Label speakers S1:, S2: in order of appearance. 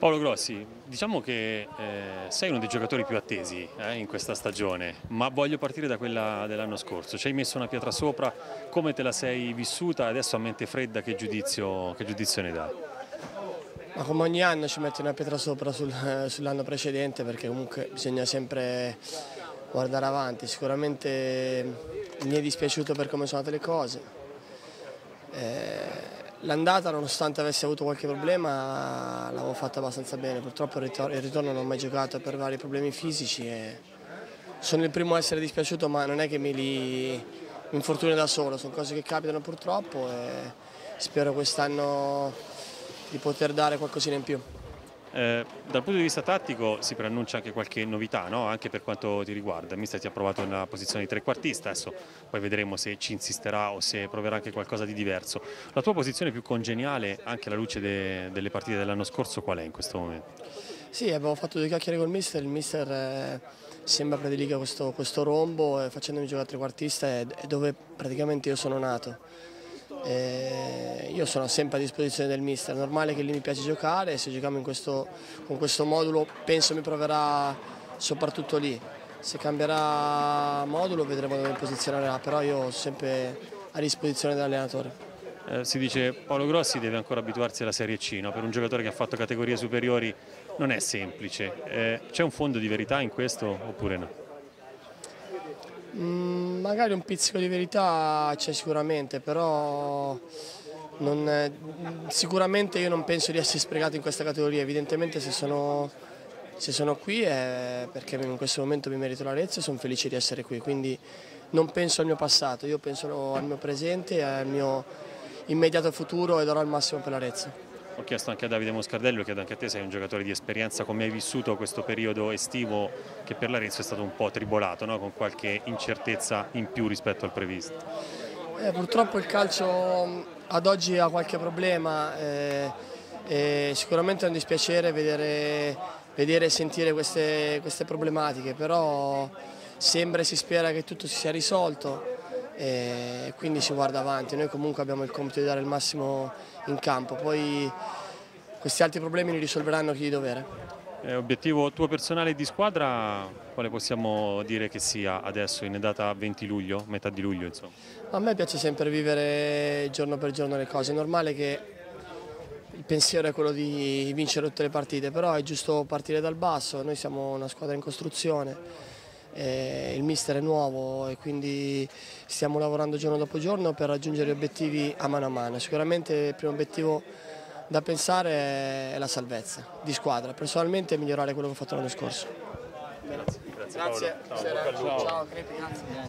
S1: Paolo Grossi, diciamo che eh, sei uno dei giocatori più attesi eh, in questa stagione, ma voglio partire da quella dell'anno scorso. Ci hai messo una pietra sopra, come te la sei vissuta? Adesso a mente fredda che giudizio, che giudizio ne dai?
S2: Ma come ogni anno ci metti una pietra sopra sul, sull'anno precedente perché comunque bisogna sempre guardare avanti. Sicuramente mi è dispiaciuto per come sono andate le cose. L'andata, nonostante avessi avuto qualche problema, l'avevo fatta abbastanza bene. Purtroppo il ritorno non ho mai giocato per vari problemi fisici e sono il primo a essere dispiaciuto, ma non è che mi li infortuni da solo, sono cose che capitano purtroppo e spero quest'anno di poter dare qualcosina in più.
S1: Eh, dal punto di vista tattico si preannuncia anche qualche novità, no? anche per quanto ti riguarda. Mister ti ha provato nella posizione di trequartista, adesso poi vedremo se ci insisterà o se proverà anche qualcosa di diverso. La tua posizione più congeniale, anche alla luce de delle partite dell'anno scorso, qual è in questo momento?
S2: Sì, abbiamo fatto due chiacchiere col mister, il mister eh, sembra prediliga questo, questo rombo eh, facendomi giocare trequartista è dove praticamente io sono nato. Eh, io sono sempre a disposizione del mister, è normale che lì mi piace giocare e se giochiamo questo, con questo modulo penso mi proverà soprattutto lì. Se cambierà modulo vedremo dove mi posizionerà, però io sono sempre a disposizione dell'allenatore.
S1: Eh, si dice Paolo Grossi deve ancora abituarsi alla Serie C, no? per un giocatore che ha fatto categorie superiori non è semplice. Eh, C'è un fondo di verità in questo oppure no?
S2: Mm, magari un pizzico di verità c'è sicuramente, però non, sicuramente io non penso di essere sprecato in questa categoria, evidentemente se sono, se sono qui è perché in questo momento mi merito la Rezzo e sono felice di essere qui, quindi non penso al mio passato, io penso al mio presente e al mio immediato futuro e darò il massimo per la Rezzo.
S1: Ho chiesto anche a Davide Moscardello, chiedo anche a te, sei un giocatore di esperienza, come hai vissuto questo periodo estivo che per l'Arezzo è stato un po' tribolato, no? con qualche incertezza in più rispetto al previsto?
S2: Eh, purtroppo il calcio ad oggi ha qualche problema, eh, eh, sicuramente è un dispiacere vedere, vedere e sentire queste, queste problematiche, però sembra e si spera che tutto si sia risolto e quindi si guarda avanti. Noi comunque abbiamo il compito di dare il massimo in campo, poi questi altri problemi li risolveranno chi di dovere.
S1: Eh, obiettivo tuo personale di squadra, quale possiamo dire che sia adesso in data 20 luglio, metà di luglio insomma?
S2: A me piace sempre vivere giorno per giorno le cose, è normale che il pensiero è quello di vincere tutte le partite, però è giusto partire dal basso, noi siamo una squadra in costruzione, eh, il mister è nuovo e quindi stiamo lavorando giorno dopo giorno per raggiungere gli obiettivi a mano a mano. Sicuramente il primo obiettivo da pensare è la salvezza di squadra, personalmente migliorare quello che ho fatto l'anno scorso.
S1: Grazie.
S2: Grazie. Ciao, Ciao. Ciao. Ciao.